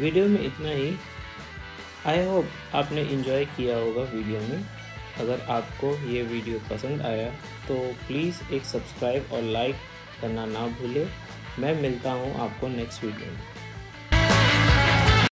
Video में इतना ही। I hope आपने इन्जॉय किया होगा वीडियो में। अगर आपको ये वीडियो पसंद आया तो प्लीज़ एक सब्सक्राइब और लाइक करना ना भूलें। मैं मिलता हूँ आपको नेक्स्ट वीडियो में।